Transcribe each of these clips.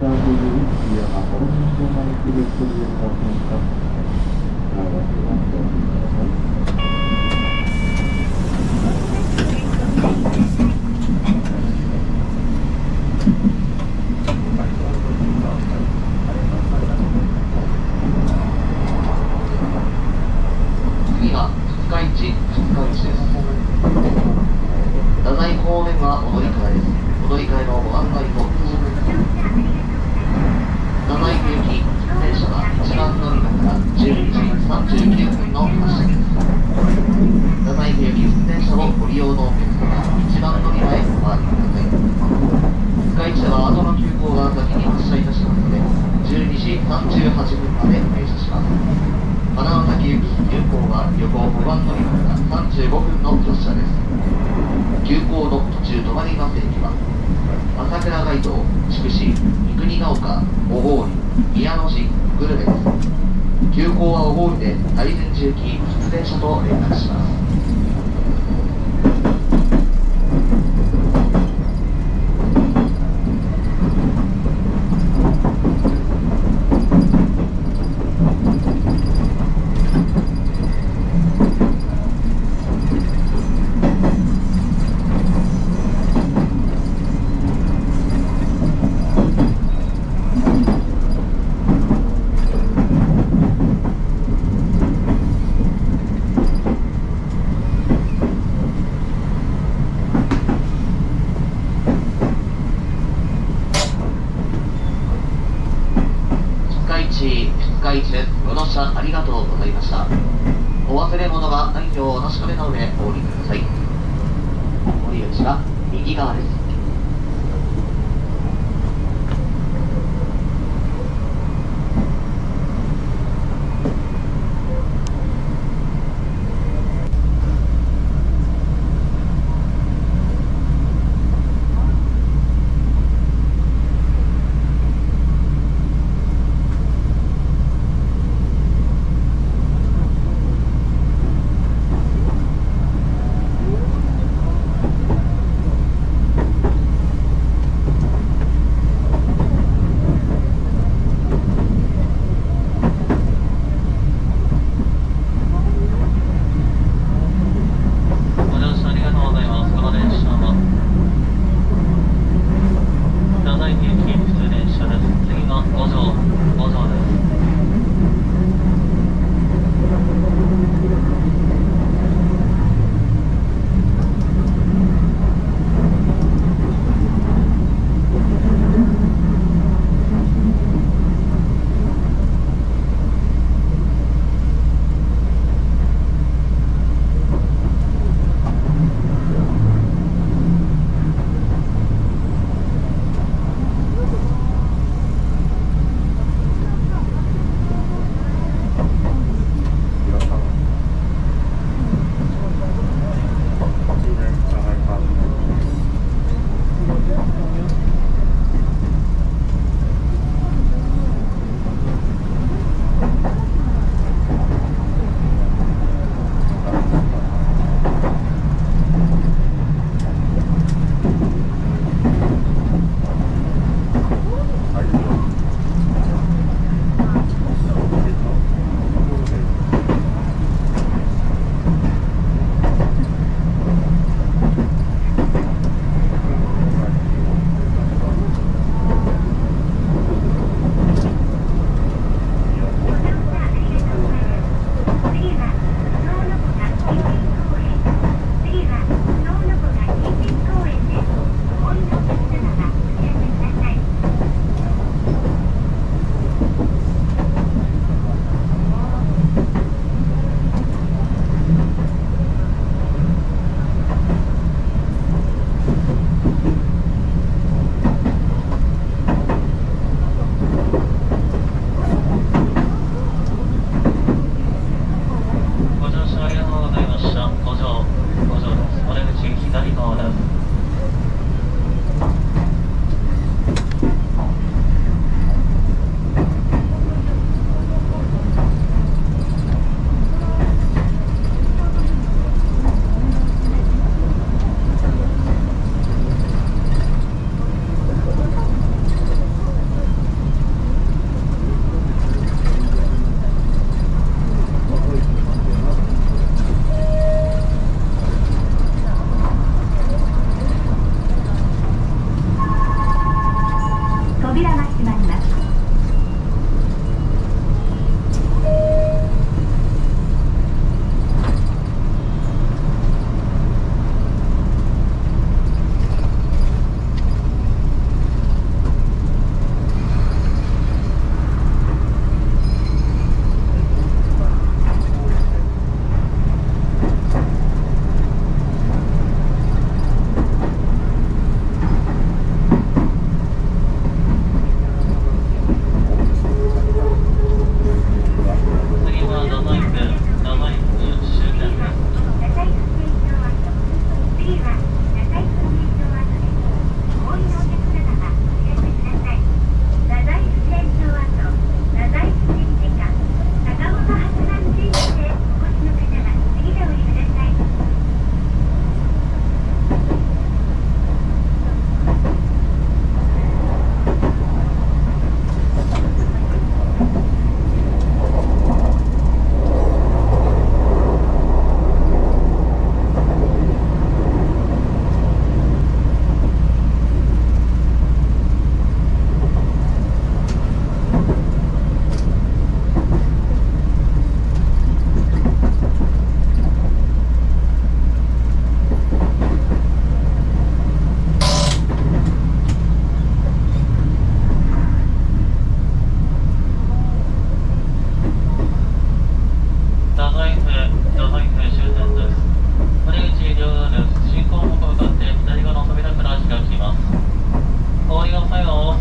次は深市深市です太宰方面はお乗り換えですお乗り換えのご案内と太宰行き電車は1番乗り場から12時39分の発車です太宰行き電車をご利用のお客様1番乗り場へお回りください深市では後の急行が先に発車いたしますので12時38分まで停車します。花畑行き急行は横5番乗り場から35分の列車です。急行の途中止まります駅は朝倉街道筑紫三国ヶ丘小郡宮野市久留米です。急行は小郡で大善寺行き出電車と連絡します深市深市ですご乗車ありがとうございました。お忘れ物がないようお確かめの上お降りください。降り口は右側です。没有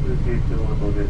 Bluetooth to local distance.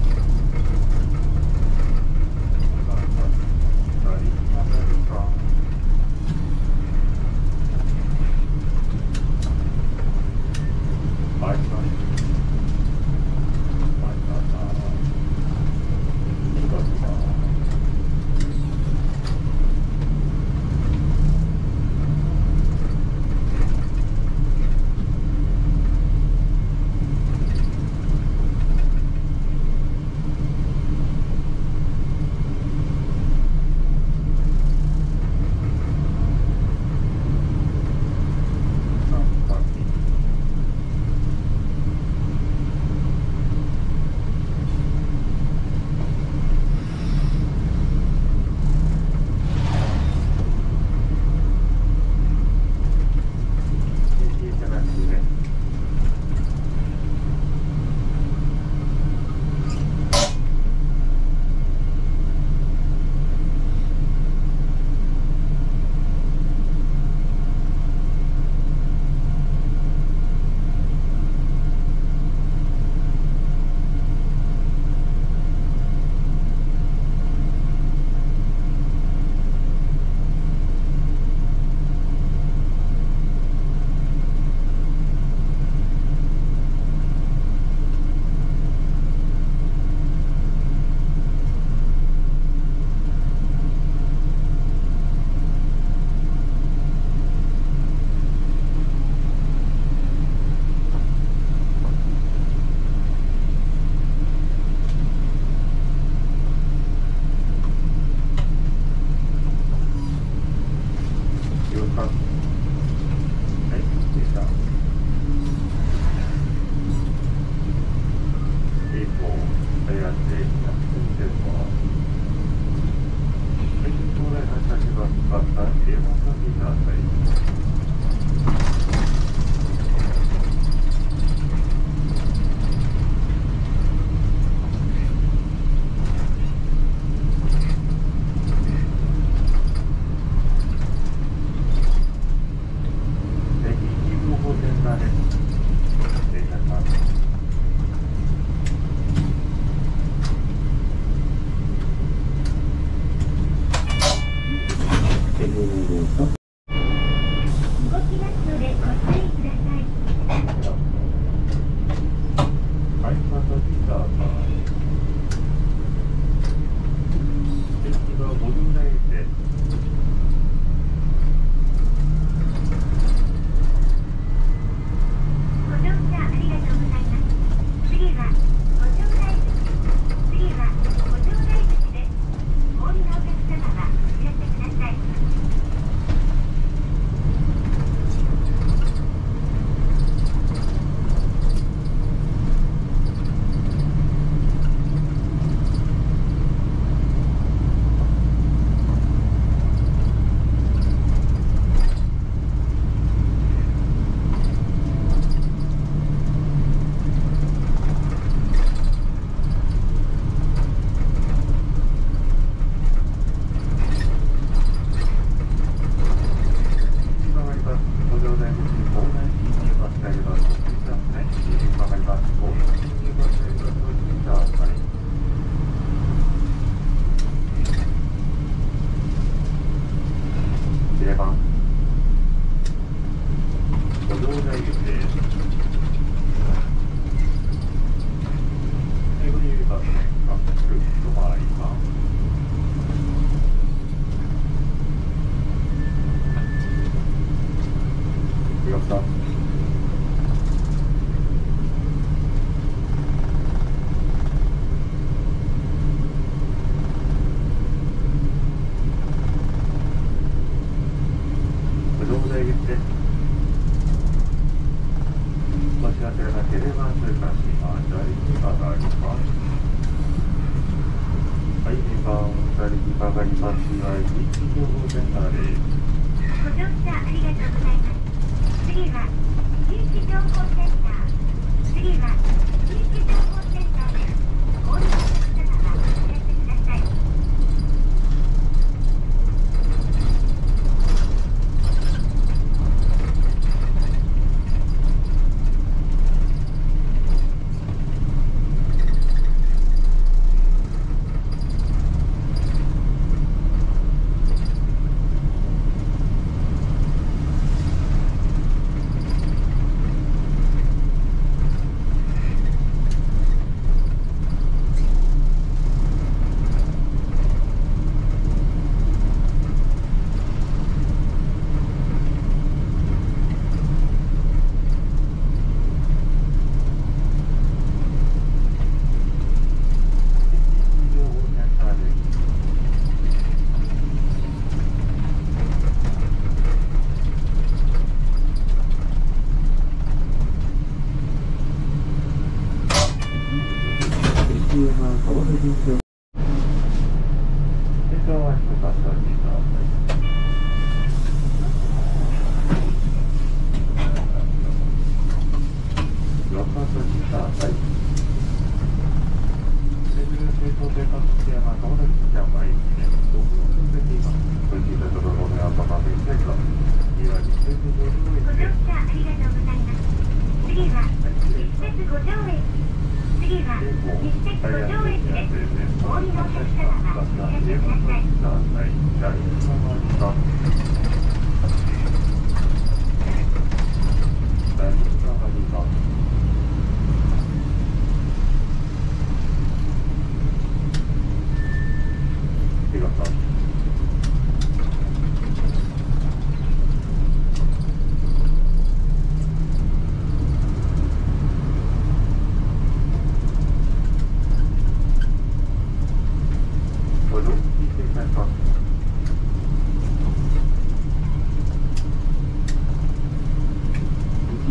動きま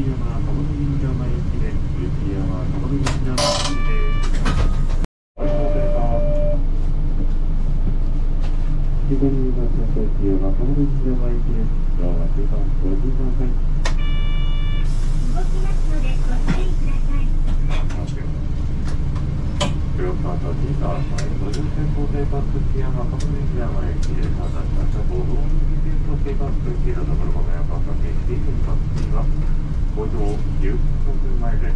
雪山高野木山行きで雪山高野木山行きで左側雪山高野木山行きです。ドアは中間ご注意ください。Thank you. 前です。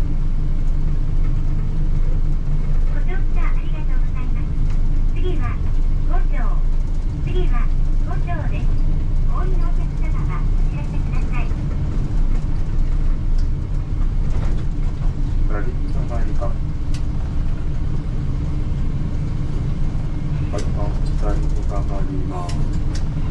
ご乗車ありがとうございます。次は五条、次は五条です。お降りのお客様はお知らせください。り。い、おいます。